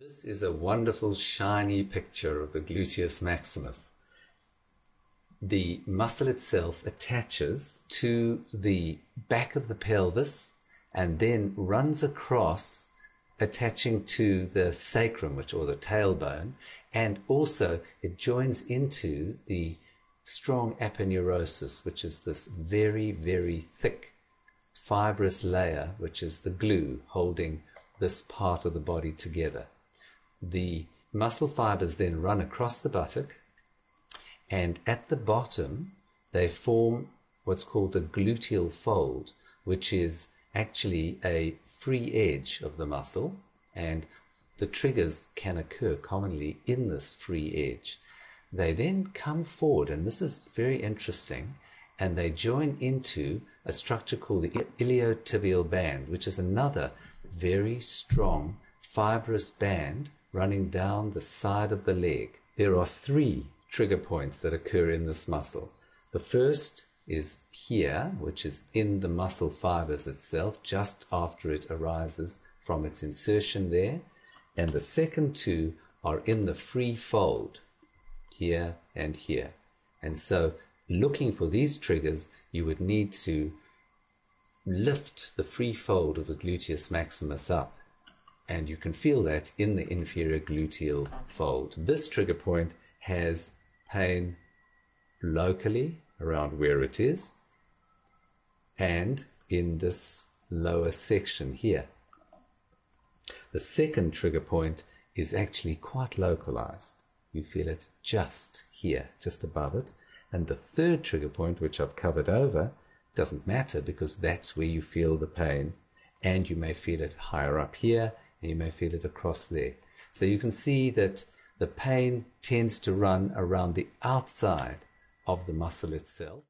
This is a wonderful shiny picture of the gluteus maximus. The muscle itself attaches to the back of the pelvis and then runs across attaching to the sacrum which or the tailbone and also it joins into the strong aponeurosis which is this very very thick fibrous layer which is the glue holding this part of the body together the muscle fibers then run across the buttock, and at the bottom, they form what's called the gluteal fold, which is actually a free edge of the muscle, and the triggers can occur commonly in this free edge. They then come forward, and this is very interesting, and they join into a structure called the iliotibial band, which is another very strong fibrous band running down the side of the leg. There are three trigger points that occur in this muscle. The first is here, which is in the muscle fibers itself, just after it arises from its insertion there. And the second two are in the free fold, here and here. And so, looking for these triggers, you would need to lift the free fold of the gluteus maximus up and you can feel that in the inferior gluteal fold. This trigger point has pain locally around where it is and in this lower section here. The second trigger point is actually quite localized. You feel it just here, just above it. And the third trigger point, which I've covered over, doesn't matter because that's where you feel the pain. And you may feel it higher up here and you may feel it across there. So you can see that the pain tends to run around the outside of the muscle itself.